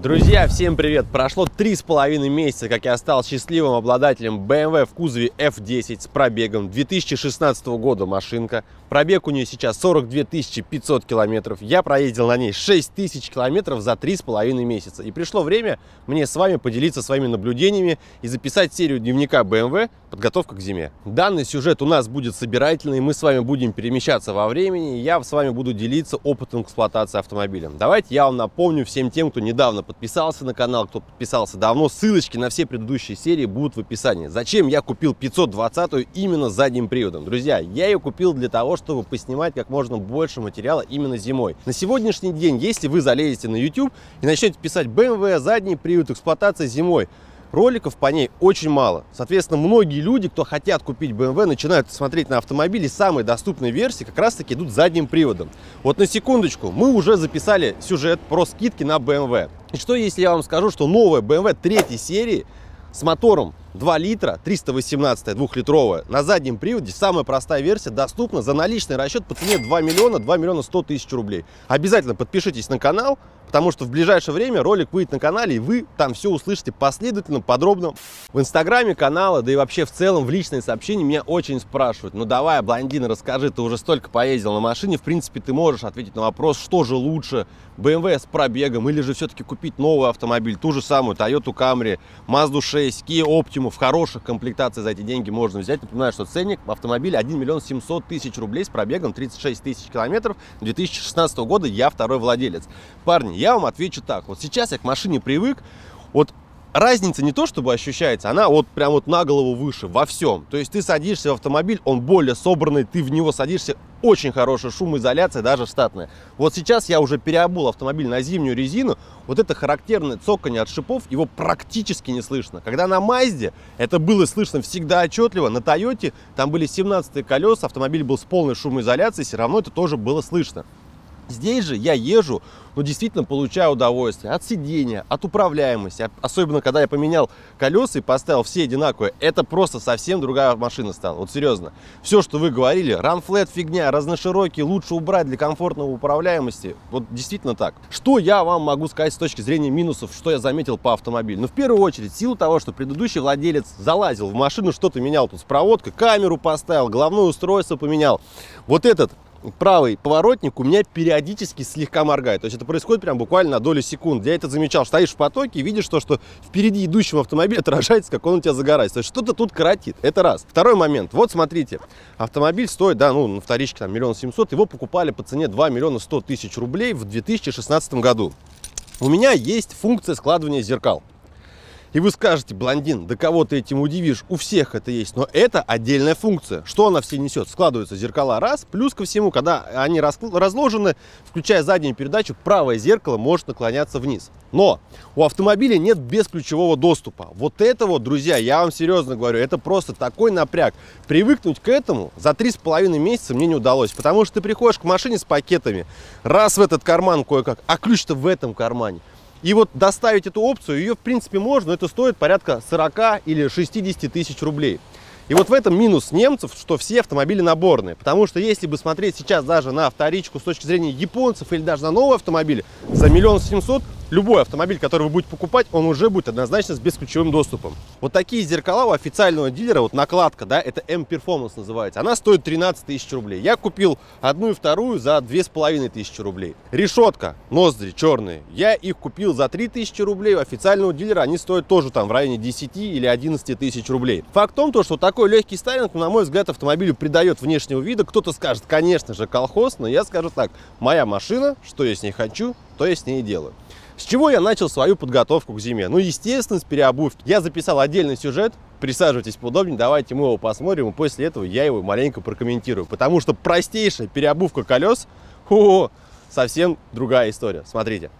Друзья, всем привет! Прошло три с половиной месяца, как я стал счастливым обладателем BMW в кузове F10 с пробегом 2016 года машинка. Пробег у нее сейчас 42 500 километров. Я проездил на ней 6 тысяч километров за три с половиной месяца. И пришло время мне с вами поделиться своими наблюдениями и записать серию дневника BMW «Подготовка к зиме». Данный сюжет у нас будет собирательный, мы с вами будем перемещаться во времени, я с вами буду делиться опытом эксплуатации автомобиля. Давайте я вам напомню всем тем, кто недавно подписался на канал, кто подписался давно, ссылочки на все предыдущие серии будут в описании. Зачем я купил 520 именно задним приводом? Друзья, я ее купил для того, чтобы поснимать как можно больше материала именно зимой. На сегодняшний день, если вы залезете на YouTube и начнете писать BMW, задний привод, эксплуатация зимой, роликов по ней очень мало. Соответственно, многие люди, кто хотят купить BMW, начинают смотреть на автомобили. Самые доступные версии как раз таки идут задним приводом. Вот на секундочку, мы уже записали сюжет про скидки на BMW. И что если я вам скажу, что новая BMW третьей серии с мотором 2 литра, 318 двухлитровая, на заднем приводе, самая простая версия, доступна за наличный расчет по цене 2 миллиона, 2 миллиона 100 тысяч рублей. Обязательно подпишитесь на канал, потому что в ближайшее время ролик выйдет на канале, и вы там все услышите последовательно, подробно. В инстаграме канала, да и вообще в целом в личные сообщения меня очень спрашивают, ну давай, блондин, расскажи, ты уже столько поездил на машине, в принципе, ты можешь ответить на вопрос, что же лучше, BMW с пробегом или же все-таки купить новый автомобиль, ту же самую Toyota Camry, Mazda 6, Kia Optima в хороших комплектациях за эти деньги можно взять. Напоминаю, что ценник автомобиля 1 миллион 700 тысяч рублей с пробегом 36 тысяч километров 2016 года, я второй владелец. Парни, я вам отвечу так. Вот сейчас я к машине привык. Вот разница не то, чтобы ощущается, она вот прям вот на голову выше во всем. То есть ты садишься в автомобиль, он более собранный, ты в него садишься, очень хорошая шумоизоляция, даже штатная. Вот сейчас я уже переобул автомобиль на зимнюю резину, вот это характерное цоканье от шипов, его практически не слышно. Когда на Мазде это было слышно всегда отчетливо, на Тойоте там были 17 колеса, автомобиль был с полной шумоизоляцией, все равно это тоже было слышно. Здесь же я езжу, ну, действительно получаю удовольствие от сидения, от управляемости. Особенно, когда я поменял колеса и поставил все одинаковые. Это просто совсем другая машина стала. Вот серьезно. Все, что вы говорили, ранфлет фигня, разноширокий, лучше убрать для комфортного управляемости. Вот действительно так. Что я вам могу сказать с точки зрения минусов, что я заметил по автомобилю? Ну, в первую очередь, силу того, что предыдущий владелец залазил в машину, что-то менял тут с проводкой, камеру поставил, головное устройство поменял. Вот этот правый поворотник у меня периодически слегка моргает. То есть это происходит прям буквально на долю секунд. Я это замечал. Стоишь в потоке и видишь то, что впереди идущего автомобиля отражается, как он у тебя загорается. То есть что-то тут коротит. Это раз. Второй момент. Вот смотрите. Автомобиль стоит, да, ну, на вторичке там миллион семьсот. Его покупали по цене 2 миллиона 100 тысяч рублей в 2016 году. У меня есть функция складывания зеркал. И вы скажете, блондин, да кого ты этим удивишь, у всех это есть. Но это отдельная функция. Что она все несет? Складываются зеркала раз, плюс ко всему, когда они разложены, включая заднюю передачу, правое зеркало может наклоняться вниз. Но у автомобиля нет бесключевого доступа. Вот это вот, друзья, я вам серьезно говорю, это просто такой напряг. Привыкнуть к этому за три с половиной месяца мне не удалось. Потому что ты приходишь к машине с пакетами, раз в этот карман кое-как, а ключ-то в этом кармане. И вот доставить эту опцию, ее в принципе можно, но это стоит порядка 40 или 60 тысяч рублей. И вот в этом минус немцев, что все автомобили наборные. Потому что если бы смотреть сейчас даже на вторичку с точки зрения японцев или даже на новый автомобиль за миллион семьсот, любой автомобиль, который вы будете покупать, он уже будет однозначно с бесключевым доступом. Вот такие зеркала у официального дилера, вот накладка, да, это M-Performance называется, она стоит 13 тысяч рублей. Я купил одну и вторую за 2,5 тысячи рублей. Решетка, ноздри черные, я их купил за 3 тысячи рублей, у официального дилера они стоят тоже там в районе 10 или 11 тысяч рублей. Факт в том, то, что такой легкий стайлинг, на мой взгляд, автомобилю придает внешнего вида. Кто-то скажет, конечно же, колхоз, но я скажу так, моя машина, что я с ней хочу, то я с ней и делаю. С чего я начал свою подготовку к зиме? Ну, естественно, с переобувки. Я записал отдельный сюжет, присаживайтесь поудобнее, давайте мы его посмотрим, и после этого я его маленько прокомментирую. Потому что простейшая переобувка колес, о, совсем другая история. Смотрите.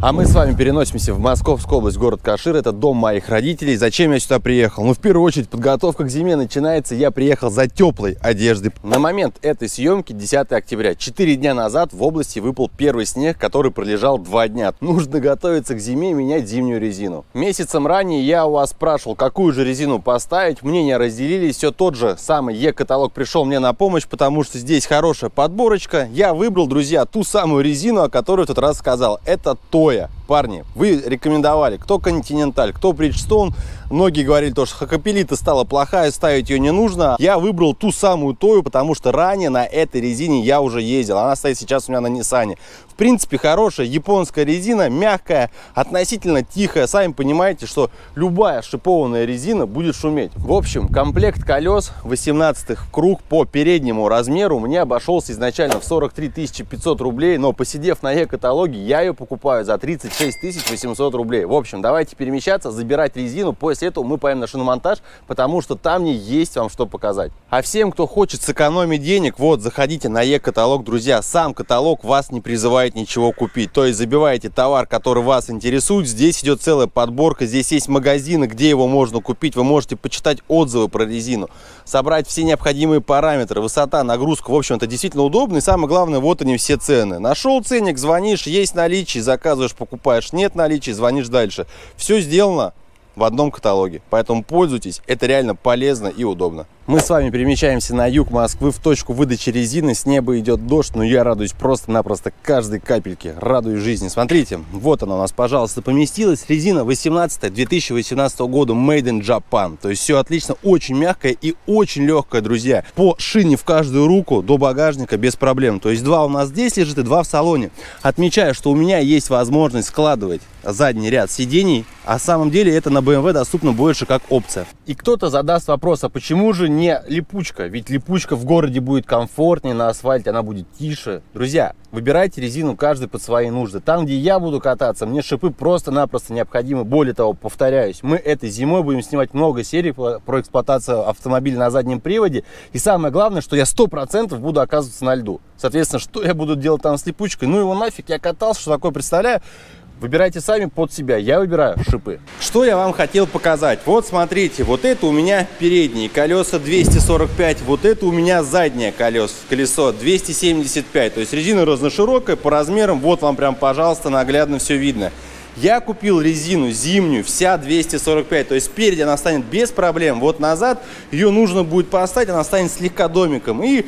А мы с вами переносимся в Московскую область, город Кашир. Это дом моих родителей. Зачем я сюда приехал? Ну, в первую очередь, подготовка к зиме начинается. Я приехал за теплой одеждой. На момент этой съемки, 10 октября, 4 дня назад в области выпал первый снег, который пролежал 2 дня. Нужно готовиться к зиме и менять зимнюю резину. Месяцем ранее я у вас спрашивал, какую же резину поставить. Мнения разделились. Все тот же самый Е-каталог пришел мне на помощь, потому что здесь хорошая подборочка. Я выбрал, друзья, ту самую резину, о которой тот раз сказал. Это Тоя. Парни, вы рекомендовали, кто Continental, кто Bridgestone. Многие говорили, то, что Хакапелита стала плохая, ставить ее не нужно. Я выбрал ту самую Тою, потому что ранее на этой резине я уже ездил. Она стоит сейчас у меня на Ниссане. В принципе, хорошая японская резина, мягкая, относительно тихая. Сами понимаете, что любая шипованная резина будет шуметь. В общем, комплект колес 18 круг по переднему размеру мне обошелся изначально в 43 500 рублей, но посидев на Е-каталоге, я ее покупаю за 36 800 рублей. В общем, давайте перемещаться, забирать резину. После этого мы поедем на шиномонтаж, потому что там не есть вам что показать. А всем, кто хочет сэкономить денег, вот, заходите на Е-каталог, друзья. Сам каталог вас не призывает ничего купить. То есть забиваете товар, который вас интересует. Здесь идет целая подборка, здесь есть магазины, где его можно купить. Вы можете почитать отзывы про резину, собрать все необходимые параметры, высота, нагрузка. В общем, это действительно удобно. И самое главное, вот они все цены. Нашел ценник, звонишь, есть наличие, заказываешь, покупаешь. Нет наличия, звонишь дальше. Все сделано в одном каталоге. Поэтому пользуйтесь, это реально полезно и удобно. Мы с вами перемещаемся на юг Москвы в точку выдачи резины. С неба идет дождь, но я радуюсь просто-напросто каждой капельке. Радуюсь жизни. Смотрите, вот она у нас, пожалуйста, поместилась. Резина 18 2018 года Made in Japan. То есть все отлично, очень мягкая и очень легкая, друзья. По шине в каждую руку до багажника без проблем. То есть два у нас здесь лежит и два в салоне. Отмечаю, что у меня есть возможность складывать задний ряд сидений. А самом деле это на BMW доступно больше как опция. И кто-то задаст вопрос, а почему же не липучка, ведь липучка в городе будет комфортнее, на асфальте она будет тише. Друзьзя, выбирайте резину каждый под свои нужды. Там, где я буду кататься, мне шипы просто-напросто необходимы. Более того, повторяюсь, мы этой зимой будем снимать много серий про эксплуатацию автомобиля на заднем приводе. И самое главное, что я 100% буду оказываться на льду. Соответственно, что я буду делать там с липучкой? Ну его нафиг, я катался, что такое представляю. Выбирайте сами под себя. Я выбираю шипы. Что я вам хотел показать? Вот смотрите, вот это у меня передние колеса 245, вот это у меня заднее колесо, колесо 275. То есть резина разноширокая по размерам. Вот вам прям, пожалуйста, наглядно все видно. Я купил резину зимнюю, вся 245, то есть спереди она станет без проблем. Вот назад ее нужно будет поставить, она станет слегка домиком. И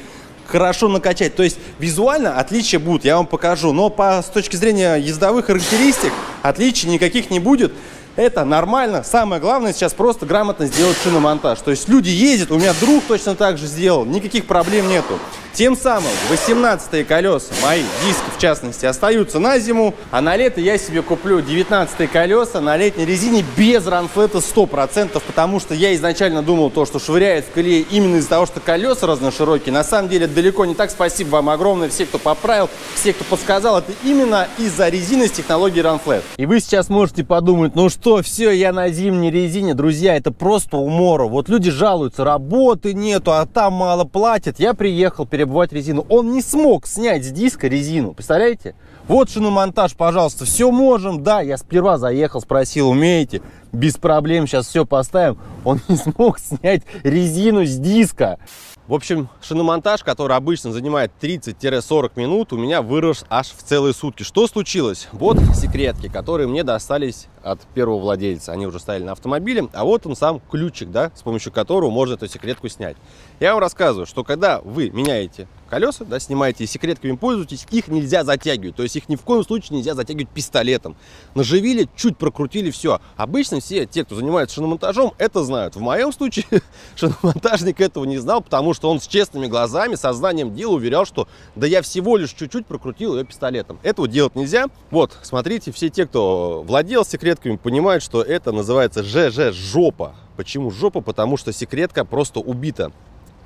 хорошо накачать. То есть визуально отличия будут, я вам покажу. Но по, с точки зрения ездовых характеристик отличий никаких не будет. Это нормально. Самое главное сейчас просто грамотно сделать шиномонтаж. То есть люди ездят, у меня друг точно так же сделал, никаких проблем нету. Тем самым 18 колеса, мои диски в частности, остаются на зиму, а на лето я себе куплю 19 колеса на летней резине без ранфлета 100%, потому что я изначально думал то, что швыряет в колее именно из-за того, что колеса разноширокие. На самом деле далеко не так. Спасибо вам огромное, все, кто поправил, все, кто подсказал. Это именно из-за резины с технологией ранфлет. И вы сейчас можете подумать, ну что, все, я на зимней резине. Друзья, это просто умора. Вот люди жалуются, работы нету, а там мало платят. Я приехал, перебывать резину. Он не смог снять с диска резину, представляете? Вот шиномонтаж, пожалуйста, все можем. Да, я сперва заехал, спросил, умеете? Без проблем, сейчас все поставим. Он не смог снять резину с диска. В общем, шиномонтаж, который обычно занимает 30-40 минут, у меня вырос аж в целые сутки. Что случилось? Вот секретки, которые мне достались от первого владельца. Они уже стояли на автомобиле, а вот он сам ключик, да, с помощью которого можно эту секретку снять. Я вам рассказываю, что когда вы меняете колеса, да, снимаете и секретками пользуетесь, их нельзя затягивать. То есть их ни в коем случае нельзя затягивать пистолетом. Наживили, чуть прокрутили, все. Обычно все те, кто занимается шиномонтажом, это знают. В моем случае шиномонтажник этого не знал, потому что он с честными глазами, сознанием дела уверял, что да я всего лишь чуть-чуть прокрутил ее пистолетом. Этого делать нельзя. Вот, смотрите, все те, кто владел секретками, понимают, что это называется ЖЖ-жопа. Почему жопа? Потому что секретка просто убита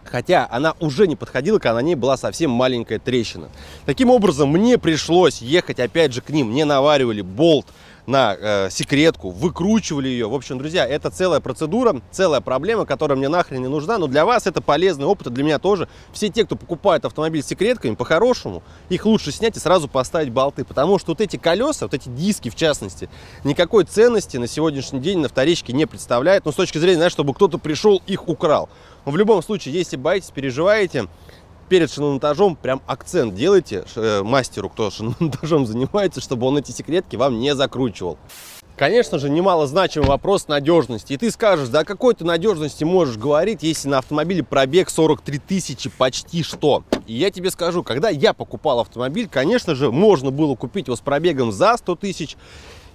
хотя она уже не подходила, когда на ней была совсем маленькая трещина. Таким образом, мне пришлось ехать опять же к ним, мне наваривали болт на э, секретку, выкручивали ее. В общем, друзья, это целая процедура, целая проблема, которая мне нахрен не нужна, но для вас это полезный опыт, и для меня тоже. Все те, кто покупает автомобиль с секретками, по-хорошему, их лучше снять и сразу поставить болты, потому что вот эти колеса, вот эти диски в частности, никакой ценности на сегодняшний день на вторичке не представляют, но с точки зрения, знаешь, чтобы кто-то пришел, их украл. Но в любом случае, если боитесь, переживаете, перед шиномонтажом прям акцент делайте э, мастеру, кто шиномонтажом занимается, чтобы он эти секретки вам не закручивал. Конечно же, немало значимый вопрос надежности. И ты скажешь, да какой ты надежности можешь говорить, если на автомобиле пробег 43 тысячи почти что? И я тебе скажу, когда я покупал автомобиль, конечно же, можно было купить его с пробегом за 100 тысяч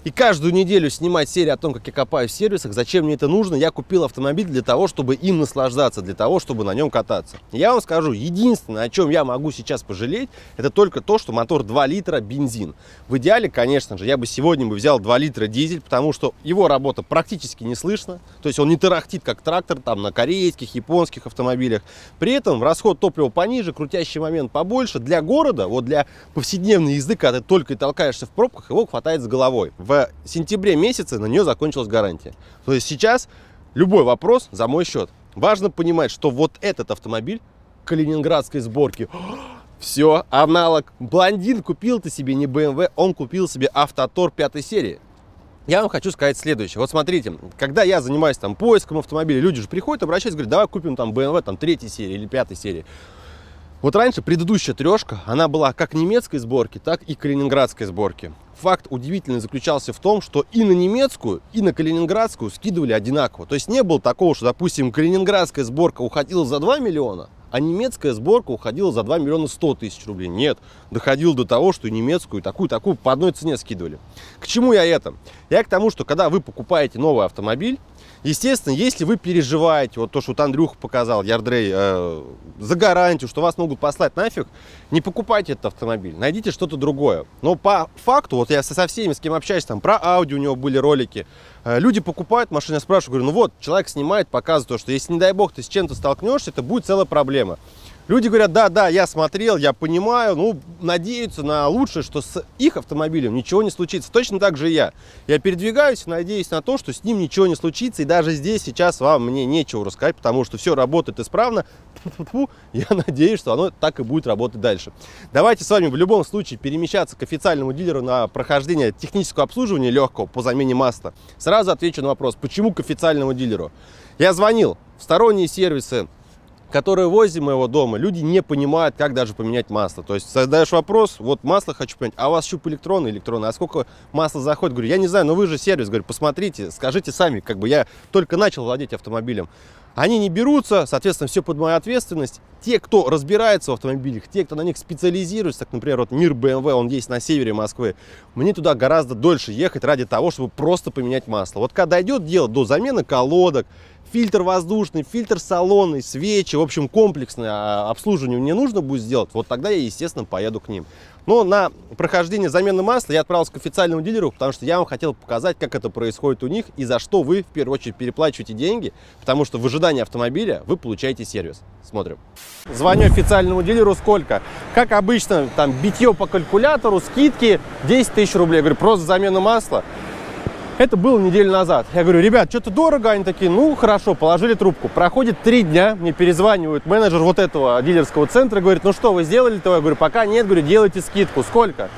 и каждую неделю снимать серию о том, как я копаю в сервисах, зачем мне это нужно, я купил автомобиль для того, чтобы им наслаждаться, для того, чтобы на нем кататься. Я вам скажу, единственное, о чем я могу сейчас пожалеть, это только то, что мотор 2 литра бензин. В идеале, конечно же, я бы сегодня бы взял 2 литра дизель, потому что его работа практически не слышно, то есть он не тарахтит, как трактор там на корейских, японских автомобилях. При этом расход топлива пониже, крутящий момент побольше. Для города, вот для повседневной езды, когда ты только и толкаешься в пробках, его хватает с головой в сентябре месяце на нее закончилась гарантия. То есть сейчас любой вопрос за мой счет. Важно понимать, что вот этот автомобиль калининградской сборки, все, аналог. Блондин купил ты себе не BMW, он купил себе Автотор пятой серии. Я вам хочу сказать следующее. Вот смотрите, когда я занимаюсь там поиском автомобиля, люди же приходят, обращаются, говорят, давай купим там BMW там третьей серии или пятой серии. Вот раньше предыдущая трешка, она была как немецкой сборки, так и калининградской сборки. Факт удивительный заключался в том, что и на немецкую, и на калининградскую скидывали одинаково. То есть не было такого, что, допустим, калининградская сборка уходила за 2 миллиона, а немецкая сборка уходила за 2 миллиона 100 тысяч рублей. Нет, доходило до того, что и немецкую, и такую, такую по одной цене скидывали. К чему я это? Я к тому, что когда вы покупаете новый автомобиль, Естественно, если вы переживаете, вот то, что вот Андрюха показал, Ярдрей, э, за гарантию, что вас могут послать нафиг, не покупайте этот автомобиль, найдите что-то другое. Но по факту, вот я со всеми, с кем общаюсь, там про Audi у него были ролики, э, люди покупают машину, я спрашиваю, говорю, ну вот, человек снимает, показывает, что если, не дай бог, ты с чем-то столкнешься, это будет целая проблема. Люди говорят, да, да, я смотрел, я понимаю, ну, надеются на лучшее, что с их автомобилем ничего не случится. Точно так же и я. Я передвигаюсь, надеюсь на то, что с ним ничего не случится. И даже здесь сейчас вам мне нечего рассказать, потому что все работает исправно. Я надеюсь, что оно так и будет работать дальше. Давайте с вами в любом случае перемещаться к официальному дилеру на прохождение технического обслуживания легкого по замене масла. Сразу отвечу на вопрос, почему к официальному дилеру. Я звонил в сторонние сервисы, которые возле моего дома, люди не понимают, как даже поменять масло. То есть задаешь вопрос, вот масло хочу поменять, а у вас щуп электронный, электронный, а сколько масла заходит? Говорю, я не знаю, но вы же сервис, говорю, посмотрите, скажите сами, как бы я только начал владеть автомобилем. Они не берутся, соответственно, все под мою ответственность. Те, кто разбирается в автомобилях, те, кто на них специализируется, как, например, вот Мир BMW, он есть на севере Москвы, мне туда гораздо дольше ехать ради того, чтобы просто поменять масло. Вот когда идет дело до замены колодок, фильтр воздушный, фильтр салонный, свечи, в общем, комплексное а, обслуживание мне нужно будет сделать, вот тогда я, естественно, поеду к ним. Но на прохождение замены масла я отправился к официальному дилеру, потому что я вам хотел показать, как это происходит у них и за что вы, в первую очередь, переплачиваете деньги, потому что в ожидании автомобиля вы получаете сервис. Смотрим. Звоню официальному дилеру сколько? Как обычно, там битье по калькулятору, скидки 10 тысяч рублей. Я говорю, просто замена масла. Это было неделю назад. Я говорю, ребят, что-то дорого. Они такие, ну, хорошо, положили трубку. Проходит три дня, мне перезванивает менеджер вот этого дилерского центра, говорит, ну что, вы сделали-то? Я говорю, пока нет, говорю, делайте скидку. Сколько?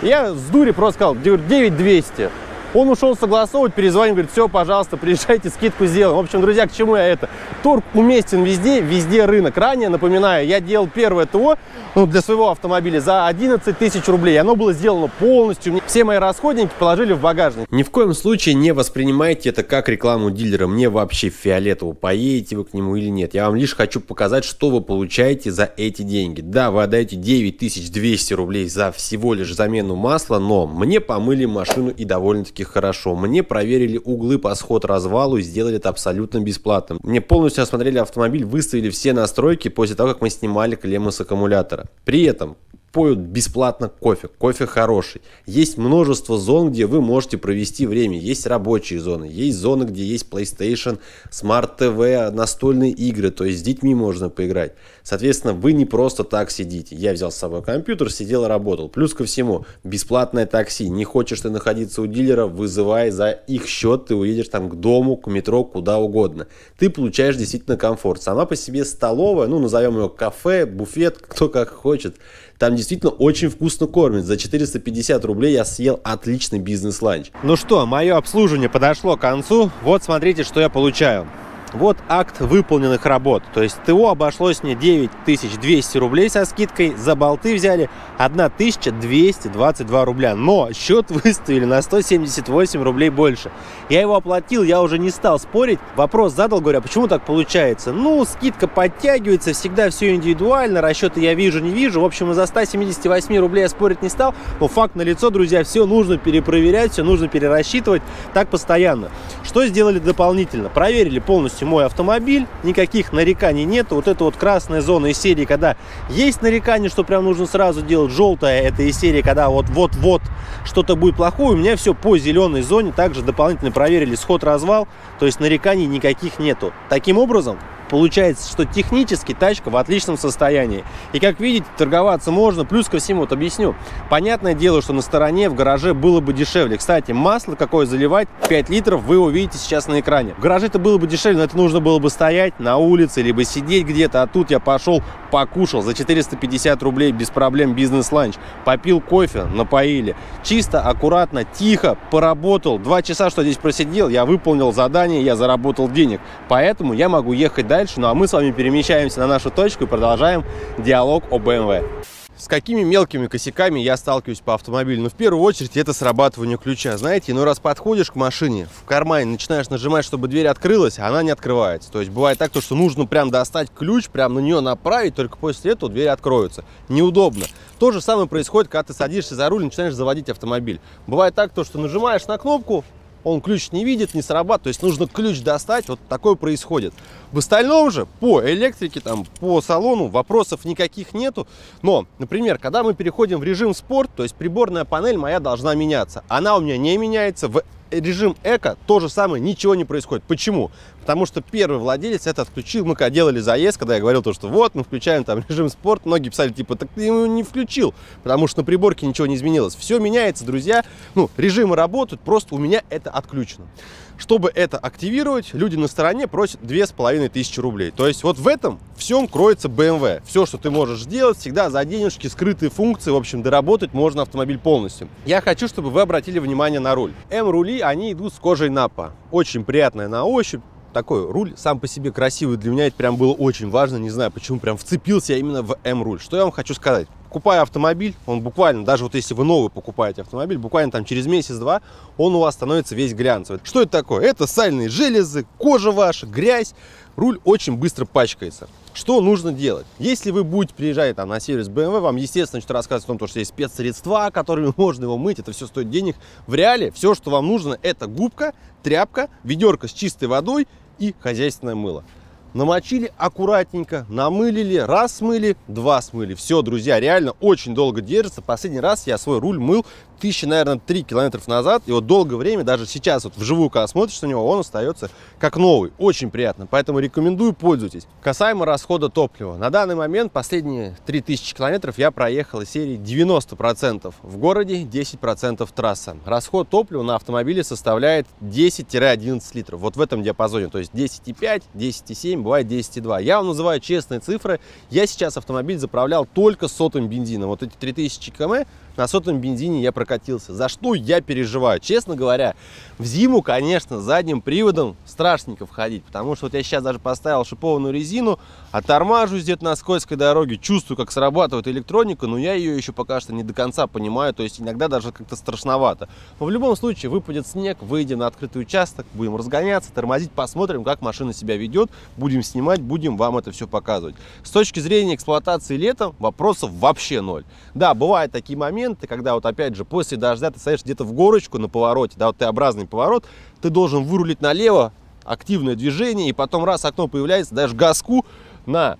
Я с дури просто сказал, 9200. Он ушел согласовывать, перезвонил, говорит, все, пожалуйста, приезжайте, скидку сделаем. В общем, друзья, к чему я это? Торг уместен везде, везде рынок. Ранее, напоминаю, я делал первое ТО ну, для своего автомобиля за 11 тысяч рублей. Оно было сделано полностью. Все мои расходники положили в багажник. Ни в коем случае не воспринимайте это как рекламу дилера. Мне вообще фиолетово, поедете вы к нему или нет. Я вам лишь хочу показать, что вы получаете за эти деньги. Да, вы отдаете 9200 рублей за всего лишь замену масла, но мне помыли машину и довольно-таки хорошо. Мне проверили углы по сход-развалу и сделали это абсолютно бесплатно. Мне полностью осмотрели автомобиль, выставили все настройки после того, как мы снимали клеммы с аккумулятора. При этом поют бесплатно кофе. Кофе хороший. Есть множество зон, где вы можете провести время. Есть рабочие зоны, есть зоны, где есть PlayStation, Smart TV, настольные игры. То есть с детьми можно поиграть. Соответственно, вы не просто так сидите. Я взял с собой компьютер, сидел и работал. Плюс ко всему, бесплатное такси. Не хочешь ты находиться у дилера, вызывай за их счет. Ты уедешь там к дому, к метро, куда угодно. Ты получаешь действительно комфорт. Сама по себе столовая, ну назовем ее кафе, буфет, кто как хочет там действительно очень вкусно кормят. За 450 рублей я съел отличный бизнес-ланч. Ну что, мое обслуживание подошло к концу. Вот смотрите, что я получаю. Вот акт выполненных работ. То есть ТО обошлось мне 9200 рублей со скидкой. За болты взяли 1222 рубля. Но счет выставили на 178 рублей больше. Я его оплатил, я уже не стал спорить. Вопрос задал, говорю, а почему так получается? Ну, скидка подтягивается, всегда все индивидуально, расчеты я вижу, не вижу. В общем, за 178 рублей я спорить не стал. Но факт на лицо, друзья, все нужно перепроверять, все нужно перерасчитывать. Так постоянно. Что сделали дополнительно? Проверили полностью мой автомобиль, никаких нареканий нет. Вот это вот красная зона из серии, когда есть нарекания, что прям нужно сразу делать. Желтая это из серии, когда вот-вот-вот что-то будет плохое. У меня все по зеленой зоне. Также дополнительно проверили сход-развал, то есть нареканий никаких нету. Таким образом, Получается, что технически тачка в отличном состоянии. И как видите, торговаться можно. Плюс ко всему, вот объясню. Понятное дело, что на стороне в гараже было бы дешевле. Кстати, масло какое заливать, 5 литров, вы увидите сейчас на экране. В гараже это было бы дешевле, но это нужно было бы стоять на улице, либо сидеть где-то. А тут я пошел, покушал за 450 рублей без проблем бизнес-ланч. Попил кофе, напоили. Чисто, аккуратно, тихо, поработал. Два часа, что здесь просидел, я выполнил задание, я заработал денег. Поэтому я могу ехать дальше. Ну а мы с вами перемещаемся на нашу точку и продолжаем диалог о BMW. С какими мелкими косяками я сталкиваюсь по автомобилю? Ну, в первую очередь, это срабатывание ключа. Знаете, ну, раз подходишь к машине, в кармане начинаешь нажимать, чтобы дверь открылась, а она не открывается. То есть, бывает так, то, что нужно прям достать ключ, прям на нее направить, только после этого дверь откроется. Неудобно. То же самое происходит, когда ты садишься за руль и начинаешь заводить автомобиль. Бывает так, то, что нажимаешь на кнопку, он ключ не видит, не срабатывает, то есть нужно ключ достать, вот такое происходит. В остальном же по электрике, там, по салону вопросов никаких нету, но, например, когда мы переходим в режим спорт, то есть приборная панель моя должна меняться, она у меня не меняется, в режим эко то же самое, ничего не происходит. Почему? Потому что первый владелец это отключил. Мы когда делали заезд, когда я говорил то, что вот, мы включаем там режим спорт, многие писали, типа, так ты его не включил, потому что на приборке ничего не изменилось. Все меняется, друзья. Ну, режимы работают, просто у меня это отключено. Чтобы это активировать, люди на стороне просят 2500 рублей. То есть вот в этом всем кроется BMW. Все, что ты можешь сделать, всегда за денежки, скрытые функции, в общем, доработать можно автомобиль полностью. Я хочу, чтобы вы обратили внимание на руль. М-рули, они идут с кожей напа. Очень приятная на ощупь, такой руль сам по себе красивый. Для меня это прям было очень важно. Не знаю, почему прям вцепился я именно в М-руль. Что я вам хочу сказать? покупая автомобиль, он буквально, даже вот если вы новый покупаете автомобиль, буквально там через месяц-два он у вас становится весь глянцевый. Что это такое? Это сальные железы, кожа ваша, грязь. Руль очень быстро пачкается. Что нужно делать? Если вы будете приезжать там, на сервис BMW, вам, естественно, что рассказывать о том, что есть спецсредства, которыми можно его мыть, это все стоит денег. В реале все, что вам нужно, это губка, тряпка, ведерко с чистой водой и хозяйственное мыло. Намочили аккуратненько, намылили, раз смыли, два смыли. Все, друзья, реально очень долго держится. Последний раз я свой руль мыл тысячи, наверное, три километров назад. И вот долгое время, даже сейчас вот вживую, когда смотришь на него, он остается как новый. Очень приятно. Поэтому рекомендую, пользуйтесь. Касаемо расхода топлива. На данный момент последние 3000 километров я проехал из серии 90%. В городе 10% трасса. Расход топлива на автомобиле составляет 10-11 литров. Вот в этом диапазоне. То есть 10,5, 10,7 бывает 10,2. Я вам называю честные цифры. Я сейчас автомобиль заправлял только сотым бензином. Вот эти 3000 км на сотом бензине я прокатился. За что я переживаю? Честно говоря, в зиму, конечно, задним приводом страшненько входить, потому что вот я сейчас даже поставил шипованную резину, оттормаживаюсь где-то на скользкой дороге, чувствую, как срабатывает электроника, но я ее еще пока что не до конца понимаю, то есть иногда даже как-то страшновато. Но в любом случае выпадет снег, выйдем на открытый участок, будем разгоняться, тормозить, посмотрим, как машина себя ведет, будем снимать, будем вам это все показывать. С точки зрения эксплуатации летом вопросов вообще ноль. Да, бывают такие моменты, когда вот опять же после дождя ты стоишь где-то в горочку на повороте, да, вот Т-образный поворот, ты должен вырулить налево, активное движение, и потом раз окно появляется, даешь газку на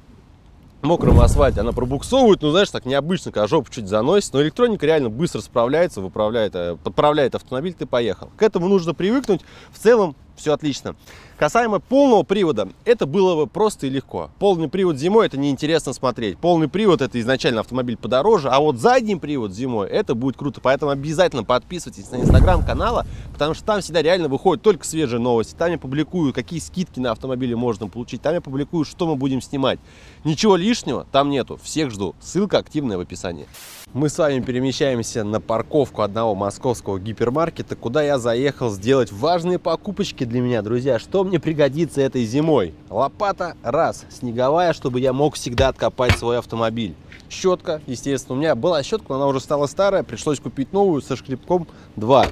мокром асфальте, она пробуксовывает, ну, знаешь, так необычно, когда жопу чуть заносит, но электроника реально быстро справляется, выправляет, э, подправляет автомобиль, ты поехал. К этому нужно привыкнуть, в целом все отлично. Касаемо полного привода, это было бы просто и легко. Полный привод зимой это неинтересно смотреть. Полный привод это изначально автомобиль подороже, а вот задний привод зимой это будет круто. Поэтому обязательно подписывайтесь на инстаграм канала, потому что там всегда реально выходят только свежие новости. Там я публикую, какие скидки на автомобили можно получить. Там я публикую, что мы будем снимать. Ничего лишнего там нету. Всех жду. Ссылка активная в описании. Мы с вами перемещаемся на парковку одного московского гипермаркета, куда я заехал сделать важные покупочки для меня, друзья. Что мне пригодится этой зимой? Лопата раз, снеговая, чтобы я мог всегда откопать свой автомобиль. Щетка, естественно, у меня была щетка, но она уже стала старая, пришлось купить новую со шкребком 2.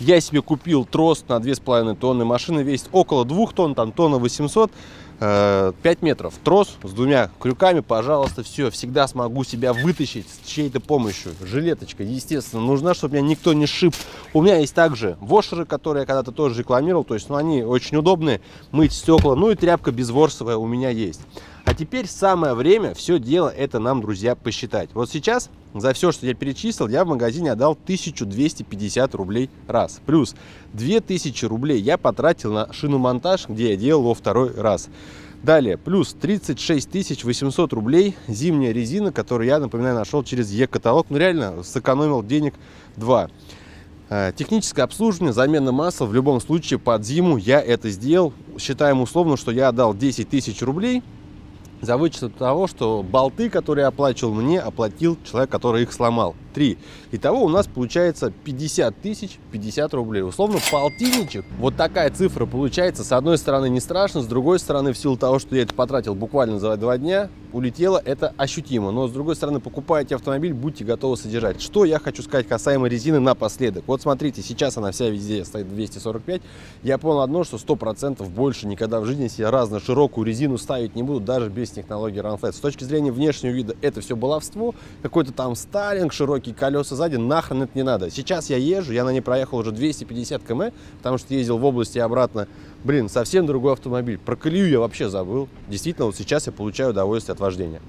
Я себе купил трос на 2,5 тонны, машина весит около 2 тонн, там тонна 800, 5 э, метров. Трос с двумя крюками, пожалуйста, все, всегда смогу себя вытащить с чьей-то помощью. Жилеточка, естественно, нужна, чтобы меня никто не шип. У меня есть также вошеры, которые я когда-то тоже рекламировал, то есть, ну, они очень удобные, мыть стекла, ну и тряпка безворсовая у меня есть. А теперь самое время все дело это нам, друзья, посчитать. Вот сейчас за все, что я перечислил, я в магазине отдал 1250 рублей раз. Плюс 2000 рублей я потратил на шиномонтаж, где я делал во второй раз. Далее, плюс 36 800 рублей зимняя резина, которую я, напоминаю, нашел через Е-каталог. Ну, реально, сэкономил денег 2. Э, техническое обслуживание, замена масла, в любом случае под зиму я это сделал. Считаем условно, что я отдал 10 тысяч рублей за вычетом того, что болты, которые я оплачивал мне, оплатил человек, который их сломал. 3. Итого у нас получается 50 тысяч 50 рублей. Условно полтинничек. Вот такая цифра получается. С одной стороны не страшно, с другой стороны в силу того, что я это потратил буквально за два дня, улетело это ощутимо. Но с другой стороны, покупаете автомобиль, будьте готовы содержать. Что я хочу сказать касаемо резины напоследок. Вот смотрите, сейчас она вся везде стоит 245. Я понял одно, что 100% больше никогда в жизни себе разно широкую резину ставить не буду, даже без технологии RunFlat. С точки зрения внешнего вида это все баловство. Какой-то там сталинг, широкий широкие колеса сзади, нахрен это не надо. Сейчас я езжу, я на ней проехал уже 250 км, потому что ездил в области и обратно. Блин, совсем другой автомобиль. Про колею я вообще забыл. Действительно, вот сейчас я получаю удовольствие от вождения.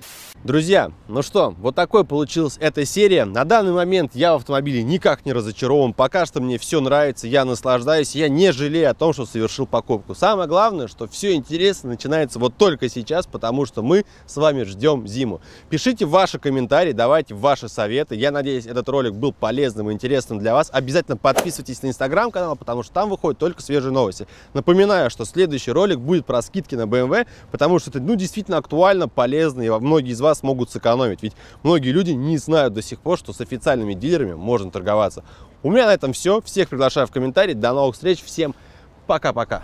Друзья, ну что, вот такой получилась эта серия. На данный момент я в автомобиле никак не разочарован. Пока что мне все нравится, я наслаждаюсь, я не жалею о том, что совершил покупку. Самое главное, что все интересно начинается вот только сейчас, потому что мы с вами ждем зиму. Пишите ваши комментарии, давайте ваши советы. Я надеюсь, этот ролик был полезным и интересным для вас. Обязательно подписывайтесь на инстаграм-канал, потому что там выходят только свежие новости. Напоминаю, что следующий ролик будет про скидки на BMW, потому что это ну, действительно актуально, полезно, и многие из вас могут сэкономить. Ведь многие люди не знают до сих пор, что с официальными дилерами можно торговаться. У меня на этом все. Всех приглашаю в комментарии. До новых встреч. Всем пока-пока.